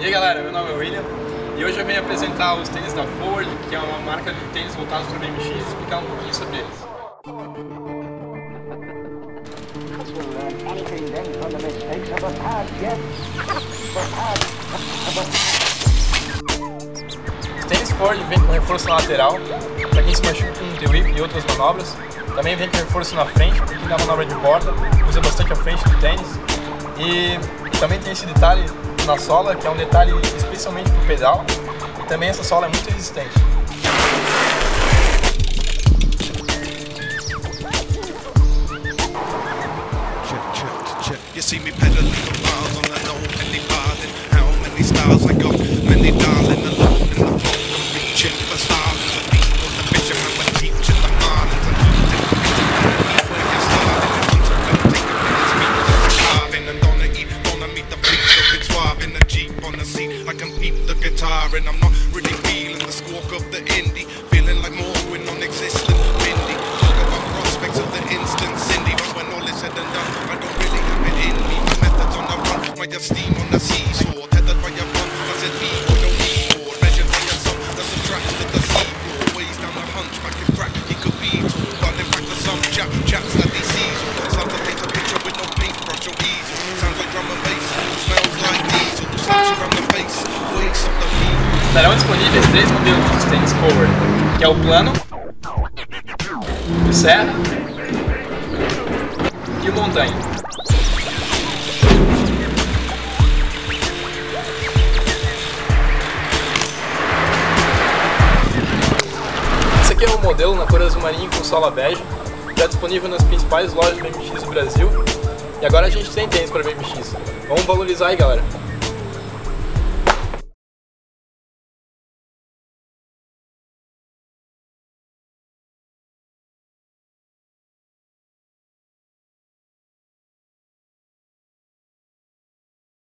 E aí galera, meu nome é William e hoje eu venho apresentar os tênis da Ford, que é uma marca de tênis voltados para BMX e explicar um pouquinho sobre eles. Os tênis Ford vêm com reforço na lateral, para quem se machuca com T-Whip e outras manobras. Também vem com reforço na frente, porque na manobra de borda usa bastante a frente do tênis. E também tem esse detalhe na sola, que é um detalhe especialmente para o pedal, e também essa sola é muito resistente. You see me pedaling miles on. How many I the and I'm not really feeling the squawk of the indie. Feeling like more when non-existent, windy. Talk about prospects of the instant Cindy, but when all is said and done, I don't really have it in me. My methods on the run, my steam on the seesaw, tethered by a bun. Does it mean no keyboard? Measured by a sum, it track to the seafloor? Ways down the hunchback is crack, he could be tall, but in fact some chap, chaps Estarão disponíveis três modelos dos tênis Forward, que é o plano, o serra e o montanha. Esse aqui é o modelo na cor azul marinho com sola bege, já disponível nas principais lojas BMX do Brasil. E agora a gente tem tênis para BMX. Vamos valorizar aí, galera.